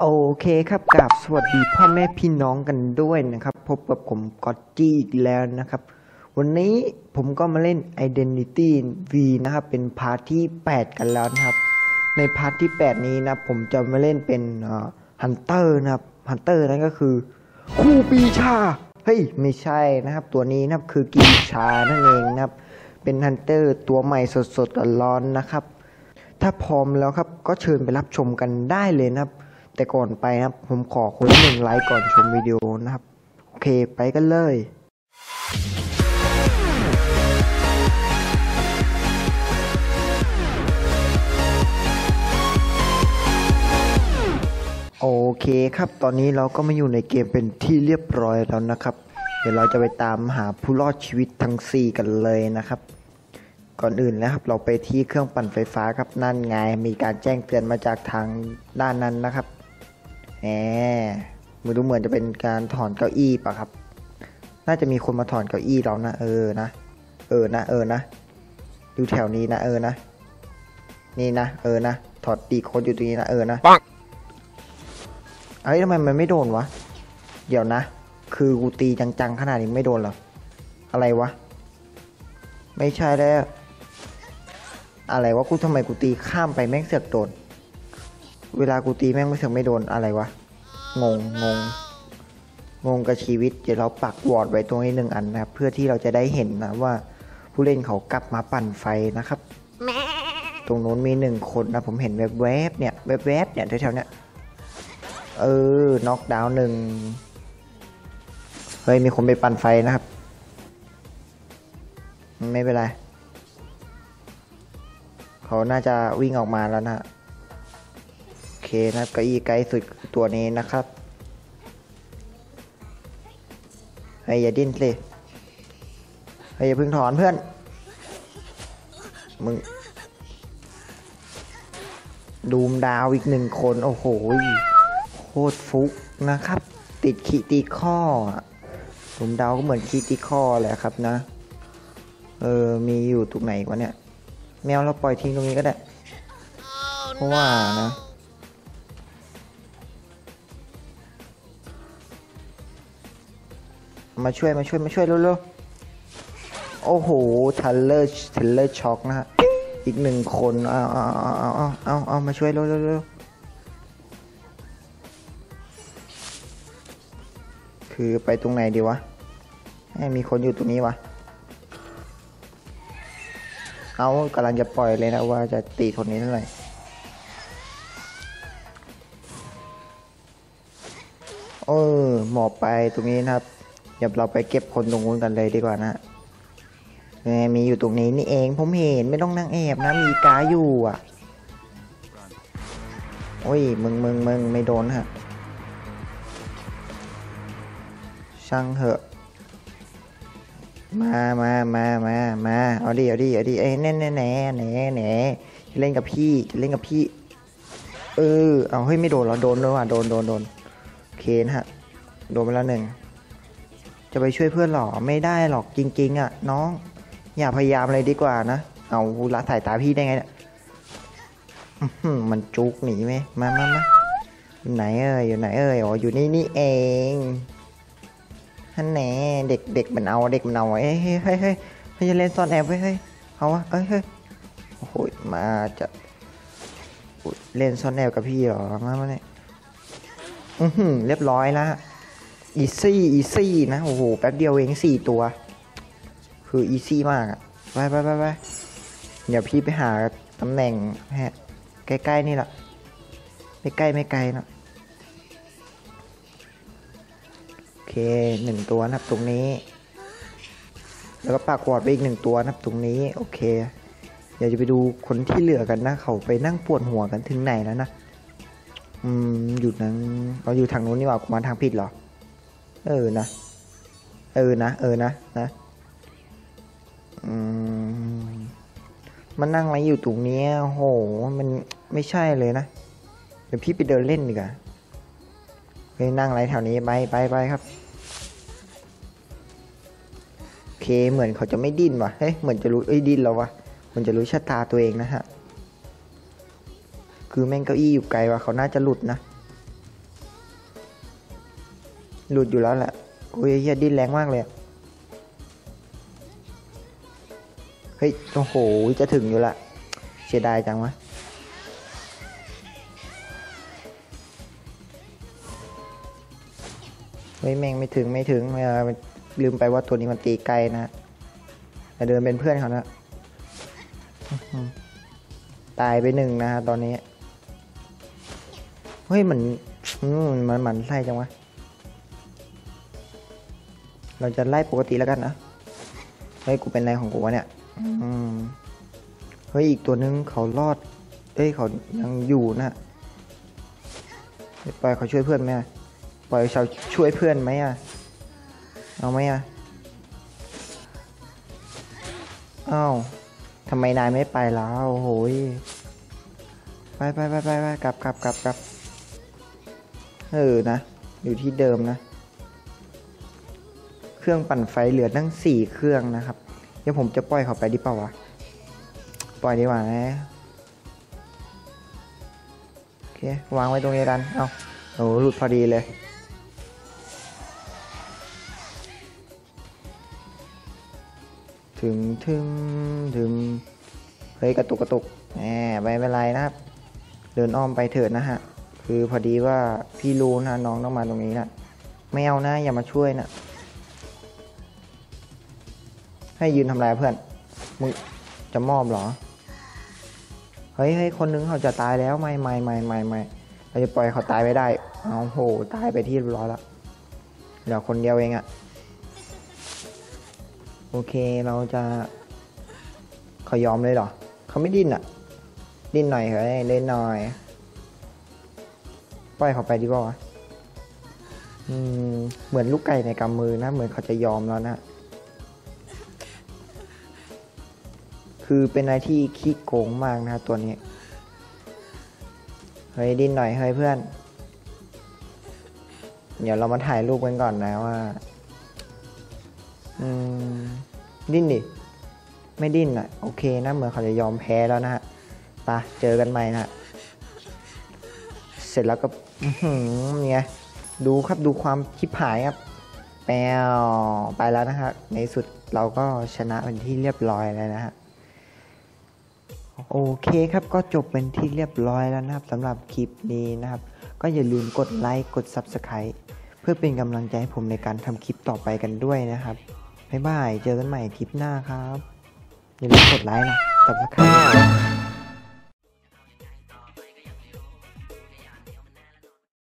โอเคครับกราบสวัสดีพ่อแม่พี่น้องกันด้วยนะครับ พบกับผมก็อตจี้อีกแล้วนะครับ วันนี้ผมก็มาเล่น Identity V นะครับ เป็น part ที่ 8 กันแล้วนะครับ ใน part ที่ 8 นี้นะผมจะมาเล่นเป็น hunter นะครับ hunter นั่นก็คือครูปีชา เฮ้ย ไม่ใช่นะครับ ตัวนี้นะครับคือกีชานั่นเองนะครับ เป็น hunter ตัวใหม่สดๆกับร้อนๆนะครับ ถ้าพร้อมแล้วครับก็เชิญไปรับชมกันได้เลยนะครับ แต่ก่อนไปนะครับ ผมขอคนหนึ่งไลค์ก่อนชมวิดีโอนะครับ โอเคไปกันเลยโอเคครับ ตอนนี้เราก็มาอยู่ในเกมเป็นที่เรียบร้อยแล้วนะครับ เดี๋ยวเราจะไปตามหาผู้รอดชีวิตทั้ง 4 กันเลยนะครับ ก่อนอื่นนะครับ เราไปที่เครื่องปั่นไฟฟ้าครับนั่นไง มีการแจ้งเตือนมาจากทางด้านนั้นนะครับ แหมมือดูเหมือนจะเป็นการถอนเก้าอี้ปะครับ น่าจะมีคนมาถอนเก้าอี้เรานะเออนะ เออนะ เออนะ อยู่แถวนี้นะ เออนะ นี่นะ เออนะ ถอดตีโค้ดอยู่ตรงนี้นะ เออนะปังเอ้ยทำไมมันไม่โดนวะ เดี๋ยวนะ คือกูตีจังๆขนาดนี้ไม่โดนเหรอ อะไรวะ ไม่ใช่แล้ว อะไรวะกูทำไมกูตีข้ามไปแม่งเสือกโดน เวลากูตีแม่งไม่เสือกไม่โดนอะไรวะ งงงงงงกับชีวิต เดี๋ยวเราปักวอร์ดไว้ตรงนี้หนึ่งอันนะครับ เพื่อที่เราจะได้เห็นนะว่าผู้เล่นเขากลับมาปั่นไฟนะครับ ตรงโน้นมีหนึ่งคนนะ ผมเห็นแวบๆเนี่ยแวบๆเนี่ยแถวๆเนี่ยเออ knock down หนึ่งเฮ้ย มีคนไปปั่นไฟนะครับ ไม่เป็นไร เขาน่าจะวิ่งออกมาแล้วนะ นะครับเก้าอี้ไกลสุดตัวนี้นะครับเฮ้ยอย่าดิ้นสิเฮ้ยอย่าพึ่งถอนเพื่อน มึง ดูมดาวอีกหนึ่งคน โอ้โห โคตรฟุกนะครับ ติดคีติข้ออะผมดาวก็เหมือนคีติข้อแหละครับนะ เออ มีอยู่ตรงไหนวะเนี่ย แมวเราปล่อยทิ้งตรงนี้ก็ได้ เพราะว่านะ มาช่วยมาช่วยมาช่วยเร็วๆโอ้โหทันเลอร์ทันเลอร์ช็อกนะฮะอีกหนึ่งคนเอาเอาเอาเอาเอาเอาเอามาช่วยเร็วๆเร็วคือไปตรงไหนดีวะให้มีคนอยู่ตรงนี้วะเอากำลังจะปล่อยเลยนะว่าจะตีคนนี้เท่าไหร่เออหมอบไปตรงนี้นะครับ เดี๋ยวเราไปเก็บคนตรงนู้นกันเลยดีกว่านะแหมมีอยู่ตรงนี้นี่เองผมเห็นไม่ต้องนั่งแอบนะมีกาอยู่อะโอ้ยมึงมึงมึงไม่โดนฮะช่างเหอะ มามามามามาเอาดิเอาดิเอาดิเอ้ยแน่แน่แน่แน่แน่เล่นกับพี่เล่นกับพี่ เออเอาเฮ้ยไม่โดนเรอโดนด้วยว่ะโดนโดนโดนเคนฮะโดนไปแล้วหนึ่ง จะไปช่วยเพื่อนหรอไม่ได้หรอกจริงๆอะ น้อง อย่าพยายามเลยดีกว่านะ เอาละสายตาพี่ได้ไงเนี่ยมันจุกหนีไหมมามามาอยู่ไหนเอ่ยอยู่ไหนเอ่ยอ๋ออยู่นี่นี่เองฮันแหน่เด็กเด็กมันเอาเด็กมันเอาเฮ้ยเฮ้ยเฮ้ยเฮ้ยเฮ้ยเล่นซ่อนแอบเฮ้ยเฮ้ยเอาวะเอ้ยเฮ้ยโอ้โหมาจะเล่นซ่อนแอบกับพี่หรอมามาเนี่ยอือหือเรียบร้อยแล้ว easy easy นะ โอ้โห แป๊บเดียวเองสี่ตัว คืออีซี่มากอะไปไปไปไปเดี๋ยวพี่ไปหาตำแหน่งฮะใกล้ๆนี่แหละไม่ใกล้ไม่ไกลนะโอเคหนึ่งตัวนะครับตรงนี้ แล้วก็ปากวอดไปอีกหนึ่งตัวนะครับตรงนี้ โอเคเดี๋ยวจะไปดูคนที่เหลือกันนะ เขาไปนั่งปวดหัวกันถึงไหนแล้วนะ อืมอยู่นังเราอยู่ทางนู้นนี่หว่ากูมาทางผิดเหรอ เออนะ เออนะ เออนะนะอืมมันนั่งอะไรอยู่ตรงนี้โห มันไม่ใช่เลยนะ เดี๋ยวพี่ไปเดินเล่นดีกว่าไปนั่งอะไรแถวนี้ไปไปไปครับโอเคเหมือนเขาจะไม่ดิ้นว่ะเฮ้ยเหมือนจะรู้เอ้ยดิ้นแล้ววะมันจะรู้ชะตาตัวเองนะฮะ คือแม่งเก้าอี้อยู่ไกลว่ะเขาน่าจะหลุดนะ หลุดอยู่แล้วแหละโอ้ยเฮียดิ้นแรงมากเลยเฮ้ยโอ้โหจะถึงอยู่ละเสียดายจังวะเฮ้ยแม่งไม่ถึงไม่ถึงเออลืมไปว่าตัวนี้มันตีไกลนะแต่เดินเป็นเพื่อนเขานะตายไปหนึ่งนะฮะตอนนี้ เฮ้ยเหมือนมันหมันไส้จังวะ เราจะไล่ปกติแล้วกันนะเฮ้ยกูเป็นอะไรของกูวะเนี่ย อืมเฮ้ยอีกตัวนึงเขารอดเอ้ยเขายังอยู่นะปล่อยเขาช่วยเพื่อนไหมอะปล่อยเขาช่วยเพื่อนไหมอะเอาไหมอะอ้าวทำไมนายไม่ไปแล้วโอ้ยไปไปไปไปไปกลับกลับกลับกลับเออนะ อยู่ที่เดิมนะ เครื่องปั่นไฟเหลือตั้งสี่เครื่องนะครับ เดี๋ยวผมจะปล่อยเขาไปดีเปล่าวะ ปล่อยดีกว่านะโอเควางไว้ตรงนี้กัน เอาโอ้หลุดพอดีเลย ถึงถึงถึงเฮ้ยกระตุกกระตุกแหมไม่เป็นไรนะครับ เดินอ้อมไปเถิดนะฮะ คือพอดีว่าพี่รู้นะน้องต้องมาตรงนี้นะไม่เอานะอย่ามาช่วยนะ ให้ยืนทำลายเพื่อน มึงจะมอบเหรอ เฮ้ยเฮ้ยคนนึงเขาจะตายแล้วไม่ไม่ไม่ไม่ไม่เราจะปล่อยเขาตายไม่ได้เอาโหตายไปที่ร้อยแล้วเหลือคนเดียวเองอะโอเคเราจะเขายอมเลยเหรอเขาไม่ดิ้นอะดิ้นหน่อยเฮ้ยเล่นหน่อยปล่อยเขาไปดีกว่าอืมเหมือนลูกไก่ในกำมือนะ เหมือนเขาจะยอมแล้วนะ คือเป็นอะไรที่ขี้โกงมากนะตัวนี้ เฮ้ยดิ้นหน่อยเฮ้ยเพื่อน เดี๋ยวเรามาถ่ายรูปกันก่อนนะว่า อืม ดิ้นดิ ไม่ดิ้นอะ โอเคนะเหมือนเขาจะยอมแพ้แล้วนะฮะปะเจอกันใหม่นะเสร็จแล้วก็อื้อหือไงดูครับดูความชิบหายครับแปวไปแล้วนะฮะในสุดเราก็ชนะเป็นที่เรียบร้อยแล้วนะฮะ โอเคครับก็จบเป็นที่เรียบร้อยแล้วนะครับสำหรับคลิปนี้นะครับ ก็อย่าลืมกดไลค์กด Subscribe เพื่อเป็นกำลังใจให้ผมในการทำคลิปต่อไปกันด้วยนะครับบ๊ายบายเจอกันใหม่คลิปหน้าครับ อย่าลืมกดไลค์นะ Subscribe